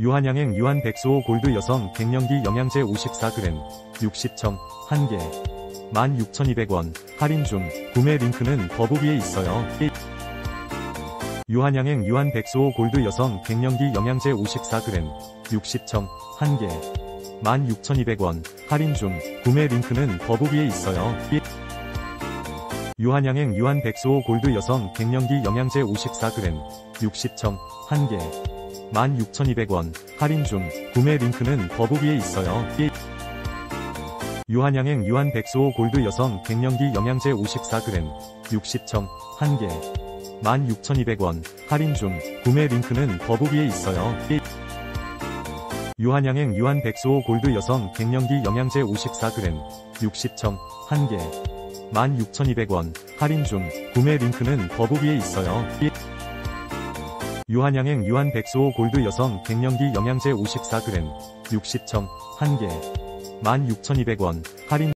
유한양행 유한 백수호 골드 여성 갱년기 영양제 54g 60청 1개. 16,200원. 할인 중. 구매 링크는 더보기에 있어요. 유한양행 유한 백수호 골드 여성 갱년기 영양제 54g 60청 1개. 16,200원. 할인 중. 구매 링크는 더보기에 있어요. 유한양행 유한 백수호 골드 여성 갱년기 영양제 54g 60청 1개 16,200원. 할인 중. 구매 링크는 더보기에 있어요. 유한양행 유한 백수호 골드 여성 갱년기 영양제 54g 60청. 1개. 16,200원. 할인 중. 구매 링크는 더보기에 있어요. 유한양행 유한 백수호 골드 여성 갱년기 영양제 54g 60청. 1개. 16,200원. 할인 중. 구매 링크는 더보기에 있어요. 유한양행 유한 백수호 골드 여성 갱년기 영양제 54g 60청 1개. 16,200원. 할인